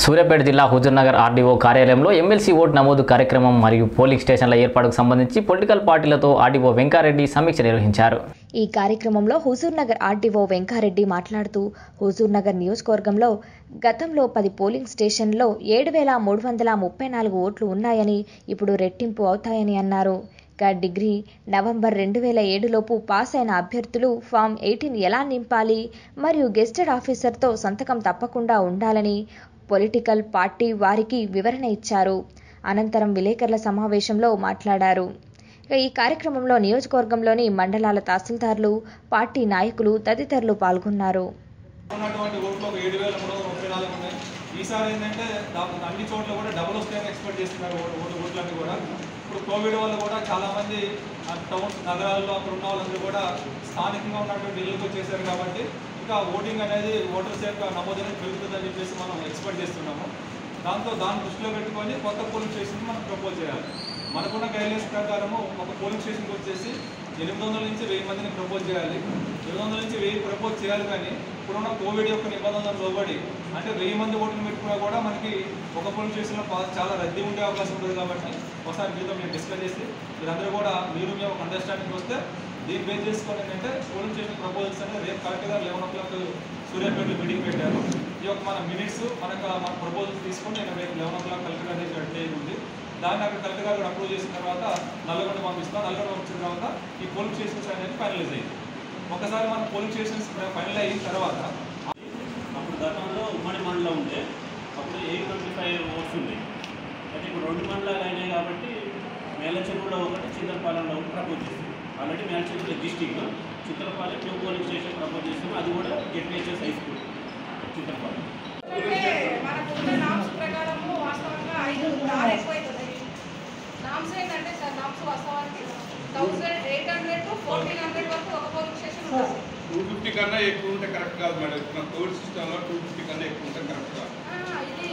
సూర్యాపేట జిల్లా హుజూర్నగర్ ఆర్డీఓ కార్యాలయంలో MLC vote నమోదు కార్యక్రమం మరియు పోలింగ్ స్టేషన్ల ఏర్పాటుకు సంబంధించి పొలిటికల్ పార్టీలతో ఆర్డీఓ వెంకారెడ్డి సమీక్ష నిర్వహించారు. ఈ కార్యక్రమంలో హుజూర్నగర్ ఆర్డీఓ వెంకారెడ్డి మాట్లాడుతూ హుజూర్నగర్ నియోజకవర్గంలో గతంలో పది పోలింగ్ స్టేషన్లో ఏడు వేల మూడు వందల ముప్పై నాలుగు ఓట్లు ఉన్నాయని ఇప్పుడు రెట్టింపు అవుతాయని అన్నారు. ఇక డిగ్రీ నవంబర్ రెండు వేల ఏడులోపు పాస్ అయిన అభ్యర్థులు ఫామ్ ఎయిటీన్ ఎలా నింపాలి? మరియు గెస్టెడ్ ఆఫీసర్తో సంతకం తప్పకుండా ఉండాలని పొలిటికల్ పార్టీ వారికి వివరణ ఇచ్చారు. అనంతరం విలేకరుల సమావేశంలో మాట్లాడారు. ఈ కార్యక్రమంలో నియోజకవర్గంలోని మండలాల తహసీల్దార్లు పార్టీ నాయకులు తదితరులు పాల్గొన్నారు. ఈసారి ఏంటంటే అన్ని చోట్ల కూడా డబుల్ వస్తాయని ఎక్స్పెక్ట్ చేస్తున్నారు ఓటు ఓట్లన్నీ కూడా. ఇప్పుడు కోవిడ్ వల్ల కూడా చాలామంది టౌన్స్ నగరాల్లో అక్కడ ఉన్న వాళ్ళందరూ కూడా స్థానికంగా ఉన్నటువంటి ఇళ్ళకి వచ్చేసారు కాబట్టి ఇంకా ఓటింగ్ అనేది ఓటర్స్ యొక్క నమోదు అనేది పెరుగుతుందని చెప్పేసి మనం ఎక్స్పెక్ట్ చేస్తున్నాము. దాంతో దాన్ని దృష్టిలో పెట్టుకొని కొత్త పోలింగ్ స్టేషన్ మనం ప్రపోజ్ చేయాలి. మనకున్న గైడ్లైన్స్ ప్రకారము ఒక పోలింగ్ స్టేషన్కి వచ్చేసి ఎనిమిది వందల నుంచి వెయ్యి మందిని ప్రపోజ్ చేయాలి. ఎనిమిది వందల నుంచి వెయ్యి ప్రపోజ్ చేయాలి కానీ ఇప్పుడున్న కోవిడ్ యొక్క నిబంధనలు లోబడి అంటే వెయ్యి మంది ఓటును పెట్టుకున్నా కూడా మనకి ఒక పోలింగ్ స్టేషన్లో చాలా రద్దీ ఉండే అవకాశం ఉంటుంది కాబట్టి ఒకసారి మీతో మేము డిస్కస్ చేసి మీరందరూ కూడా మీరు మేము ఒక అండర్స్టాండింగ్ వస్తే దీన్ని బేస్ చేసుకొని ఏంటంటే స్టూడెంట్ చేసిన ప్రపోజల్స్ అనేది రేపు కరెక్ట్గా లెవెన్ ఓ క్లాక్ సూర్యాపేటలో మీటింగ్ పెట్టారు. ఈ యొక్క మన మినిట్స్ మనకు మన ప్రపోజల్స్ తీసుకొని నేను రేపు లెవెన్ ఓ క్లాక్ కలెక్టర్ గారి దగ్గర డేట్ ఉంది దాన్ని అక్కడ కలెక్టర్ గారు అప్రూవ్ చేసిన తర్వాత నల్లగొండ పంపిస్తాం. నల్లగొండ పంపించిన తర్వాత ఈ పోలింగ్ స్టేషన్స్ అనేది ఫైనలైజ్ అయ్యింది ఒకసారి మన పోలింగ్ స్టేషన్స్ ఫైనల్ అయిన తర్వాత అప్పుడు గతంలో ఉమ్మడి మండలం ఉంటే అప్పుడు ఎయిట్ ట్వంటీ ఫైవ్ ఓట్స్ ఉన్నాయి అయితే ఇప్పుడు రెండు మండలాలు అయినాయి కాబట్టి మేలచెరువులో ఒకటి చింతలపాలెంలో ఒకటి ప్రపోజ్ చేస్తాం already మేలచెరువులో district Chintalapalem new polling station propose చేస్తాం అది కూడా జెడ్పిహెచ్ఎస్ హై స్కూల్. మనకున్న నామ్స్ ప్రకారము వాస్తవంగా ఐదు ఆరు ఎక్కువైతుంది నామ్స్ ఏంటంటే సార్ నామ్స్ వాస్తవానికి thousand eight hundred to fourteen hundred వరకు ఒక పోలింగ్ స్టేషన్ ఉంటుంది. టూ ఫిఫ్టీ కన్నా ఎక్కువ ఉంటే కరెక్ట్ కాదు మేడం. కోవిడ్ సిస్టంలో టూ ఫిఫ్టీ కన్నా ఎక్కువ ఉంటే కరెక్ట్ కాదు. ఆ, ఇది